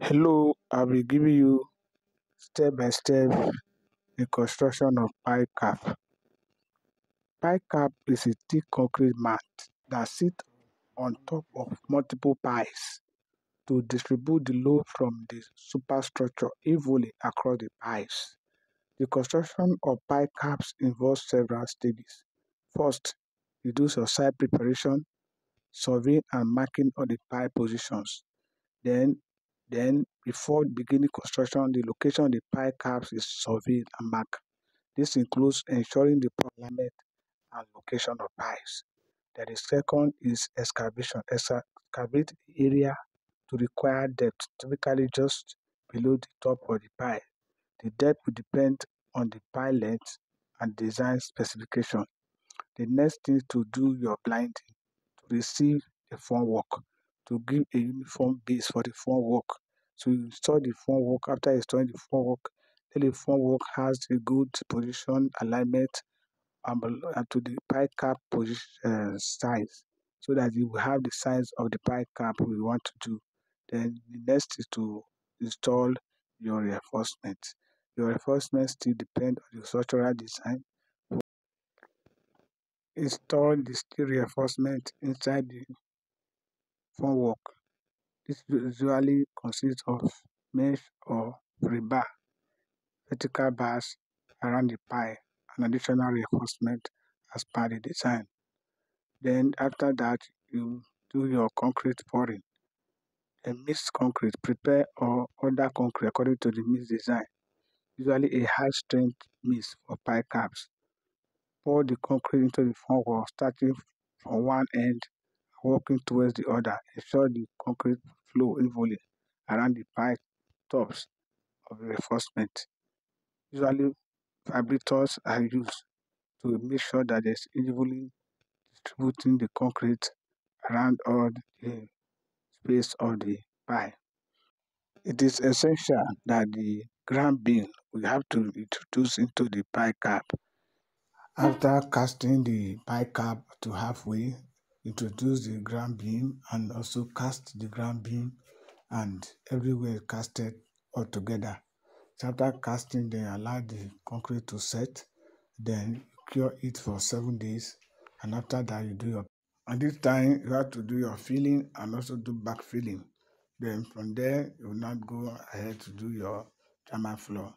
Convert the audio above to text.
Hello, I'll give you step by step the construction of pile cap. Pile cap is a thick concrete mat that sits on top of multiple piles to distribute the load from the superstructure evenly across the piles. The construction of pile caps involves several stages. First, you do your site preparation, surveying and marking of the pile positions. Then then, before beginning construction, the location of the pile caps is surveyed and marked. This includes ensuring the proper alignment and location of piles. Then the second is excavation. Excavate area to require depth, typically just below the top of the pile. The depth will depend on the pile length and design specification. The next thing to do your blinding to receive the formwork to give a uniform base for the formwork. So you install the formwork. After installing the formwork, let the formwork has a good position alignment and to the pile cap position uh, size so that you will have the size of the pile cap we want to do. Then the next is to install your reinforcement. Your reinforcement still depend on the structural design. Install the steel reinforcement inside the formwork this usually consists of mesh or rebar, vertical bars around the pile, and additional reinforcement as per the design. Then after that, you do your concrete pouring. A mixed concrete, prepare or order concrete according to the mixed design. Usually a high strength mix for pile caps. Pour the concrete into the formwork starting from one end working towards the other. Ensure the concrete flow evenly around the pipe tops of the reinforcement. Usually, vibrators are used to make sure that there's evenly distributing the concrete around all the space of the pipe. It is essential that the ground beam we have to introduce into the pile cap. After casting the pile cap to halfway, introduce the ground beam and also cast the ground beam and everywhere casted all together. So after casting, then allow the concrete to set, then cure it for seven days, and after that you do your. At this time, you have to do your filling and also do back filling. Then from there, you will not go ahead to do your German floor.